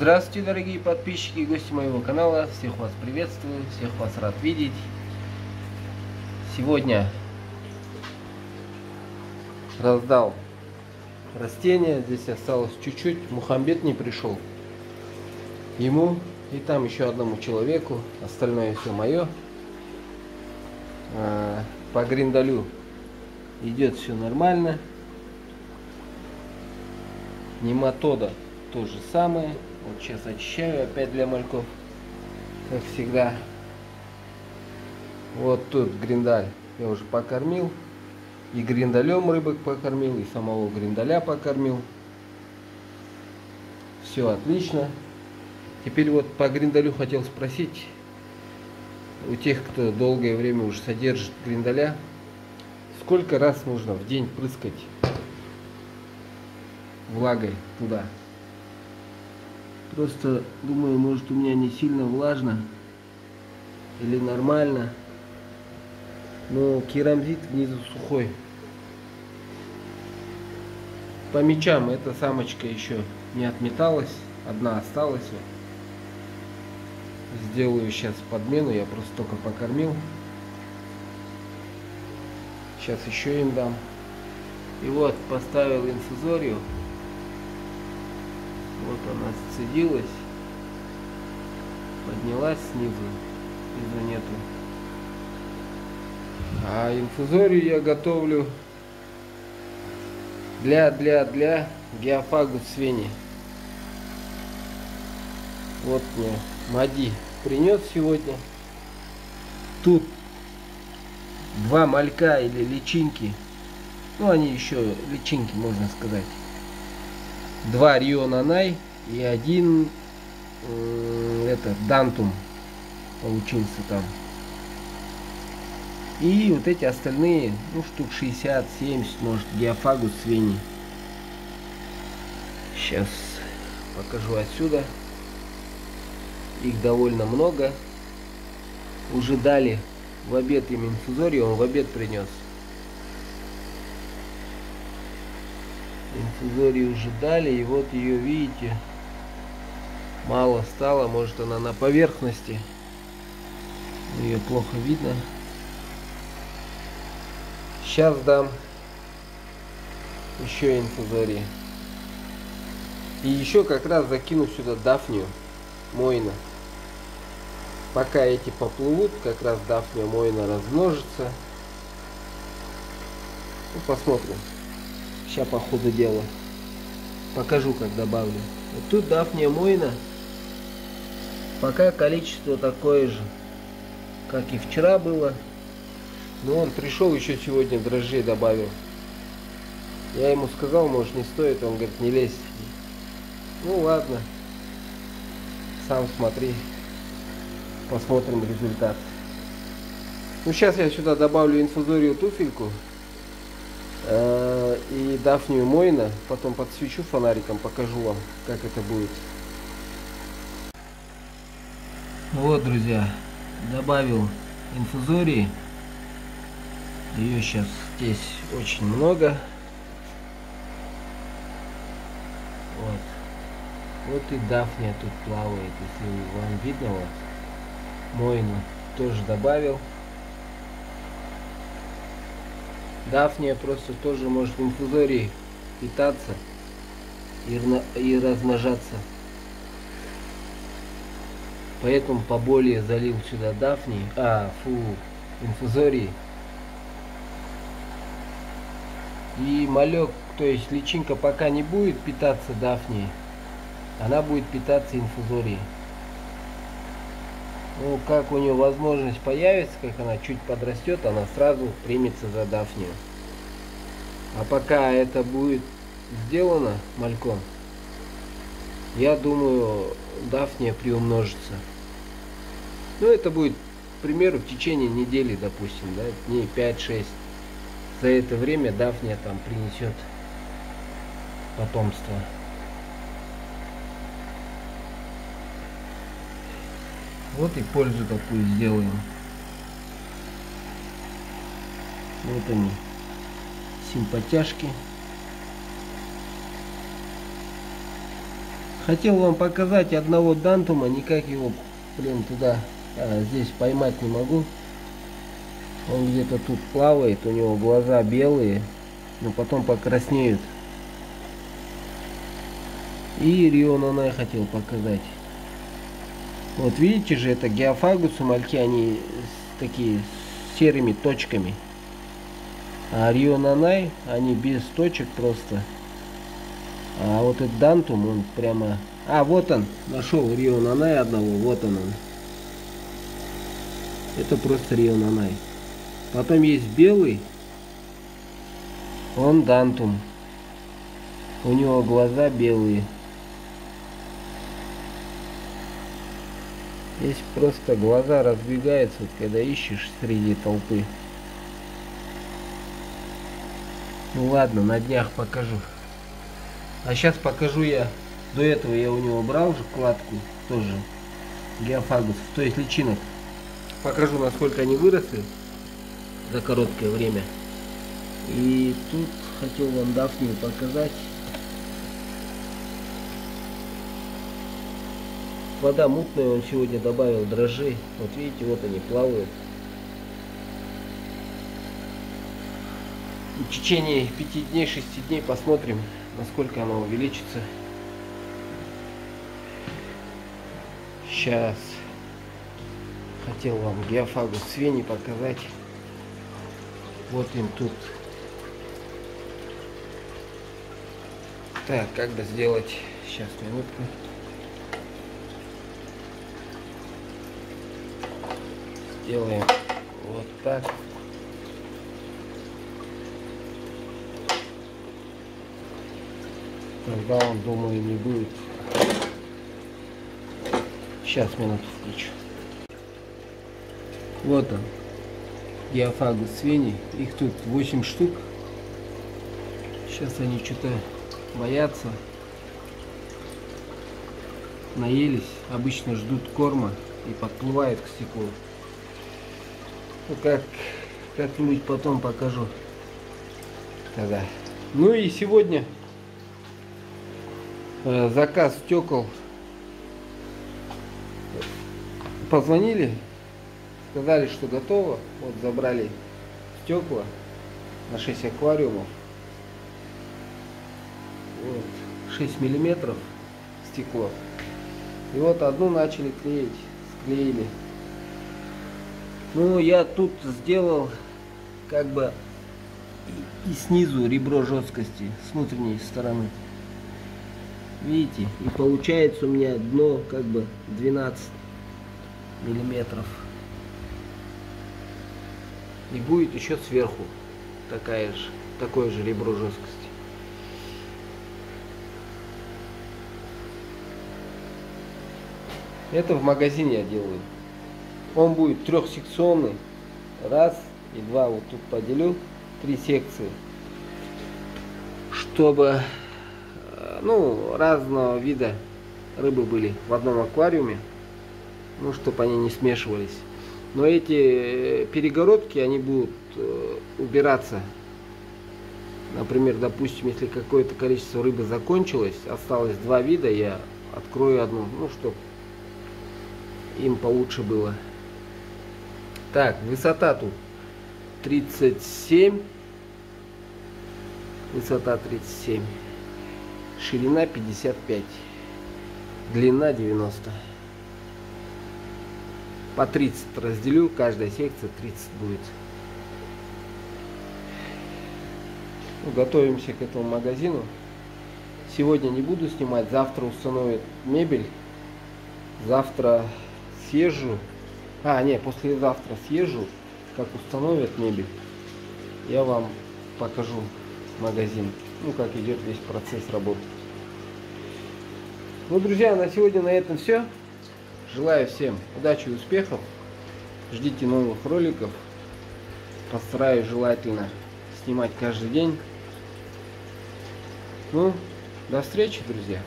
Здравствуйте, дорогие подписчики и гости моего канала. Всех вас приветствую, всех вас рад видеть. Сегодня раздал растения. Здесь осталось чуть-чуть. Мухаммед не пришел. Ему и там еще одному человеку. Остальное все мое. А, по гриндалю идет все нормально. Нематода то же самое. Вот сейчас очищаю опять для мальков, как всегда. Вот тут гриндаль я уже покормил. И гриндалем рыбок покормил, и самого гриндаля покормил. Все отлично. Теперь вот по гриндалю хотел спросить у тех, кто долгое время уже содержит гриндаля, сколько раз нужно в день прыскать влагой туда. Просто думаю, может у меня не сильно влажно или нормально. Но керамзит внизу сухой. По мечам эта самочка еще не отметалась. Одна осталась. Сделаю сейчас подмену. Я просто только покормил. Сейчас еще им дам. И вот поставил инфузорию. Вот она сцедилась. Поднялась снизу. Снизу нету. А инфузорию я готовлю для, для, для геофагус свини. Вот мне Мади принес сегодня. Тут два малька или личинки. Ну, они еще личинки, можно сказать два Рио Нанай и один это Дантум получился там. И вот эти остальные, ну штук 60-70, может, диафагус свиньи. Сейчас покажу отсюда. Их довольно много. Уже дали в обед им инфузорию, он в обед принес. Инфузорию уже дали, и вот ее, видите, мало стало, может она на поверхности, ее плохо видно. Сейчас дам еще инфузории. И еще как раз закину сюда дафнию Мойна. Пока эти поплывут, как раз дафния Мойна размножится. Ну, посмотрим. Сейчас по ходу дела. Покажу, как добавлю. Вот тут дафния мойна. Пока количество такое же, как и вчера было. Но он пришел еще сегодня дрожжей добавил. Я ему сказал, может не стоит, он говорит, не лезь. Ну ладно. Сам смотри. Посмотрим результат. Ну сейчас я сюда добавлю инфузорию туфельку. Э, и Дафнию Мойна. Потом подсвечу фонариком, покажу вам, как это будет. Вот, друзья, добавил инфузории. Ее сейчас здесь очень много. Вот. Вот и Дафния тут плавает, если вам видно, вот. Мойну тоже добавил. Дафния просто тоже может в питаться и, и размножаться. Поэтому поболее залил сюда дафни, а, фу, инфузории. И малек, то есть личинка пока не будет питаться дафнией, она будет питаться инфузорией. Ну, как у нее возможность появится, как она чуть подрастет, она сразу примется за Дафнию. А пока это будет сделано мальком, я думаю, Дафния приумножится. Ну, это будет, к примеру, в течение недели, допустим, да, дней 5-6. За это время Дафния там принесет потомство. Вот и пользу такую сделаем. Вот они, симпатяшки. Хотел вам показать одного Дантума, никак его, блин, туда, а, здесь поймать не могу. Он где-то тут плавает, у него глаза белые, но потом покраснеют. И Рионана хотел показать. Вот видите же, это геофагусы мальки, они такие серыми точками. А Рионанай, они без точек просто. А вот этот Дантум, он прямо... А, вот он, нашел Рионанай одного, вот он он. Это просто Рионанай. Потом есть белый, он Дантум. У него глаза белые. Здесь просто глаза разбегаются, когда ищешь среди толпы. Ну ладно, на днях покажу. А сейчас покажу я. До этого я у него брал же кладку тоже геофагус, то есть личинок. Покажу, насколько они выросли за короткое время. И тут хотел вам Дафнию показать. Вода мутная, он сегодня добавил дрожжей. Вот видите, вот они плавают. В течение пяти дней, шести дней посмотрим, насколько она увеличится. Сейчас хотел вам геофагус свини показать. Вот им тут. Так, как бы сделать? Сейчас, минутку. Делаем вот так. Тогда он, думаю, не будет. Сейчас минуту включу. Вот он. Геофагус свиньи. Их тут 8 штук. Сейчас они что-то боятся. Наелись. Обычно ждут корма и подплывают к стеклу. Ну как, как-нибудь потом покажу. Тогда. Ну и сегодня э, заказ стекол. Позвонили, сказали, что готово. Вот забрали стекла на 6 аквариумов. Вот, 6 миллиметров стекло. И вот одну начали клеить, склеили. Ну, я тут сделал как бы и, снизу ребро жесткости с внутренней стороны. Видите? И получается у меня дно как бы 12 миллиметров. И будет еще сверху такая же, такое же ребро жесткости. Это в магазине я делаю. Он будет трехсекционный. Раз и два вот тут поделю. Три секции. Чтобы э, ну, разного вида рыбы были в одном аквариуме. Ну, чтобы они не смешивались. Но эти э, перегородки, они будут э, убираться. Например, допустим, если какое-то количество рыбы закончилось, осталось два вида, я открою одну, ну, чтобы им получше было. Так, высота тут 37. Высота 37. Ширина 55. Длина 90. По 30 разделю, каждая секция 30 будет. Ну, готовимся к этому магазину. Сегодня не буду снимать, завтра установят мебель. Завтра съезжу а, не, послезавтра съезжу, как установят мебель. Я вам покажу магазин. Ну, как идет весь процесс работы. Ну, друзья, на сегодня на этом все. Желаю всем удачи и успехов. Ждите новых роликов. Постараюсь желательно снимать каждый день. Ну, до встречи, друзья.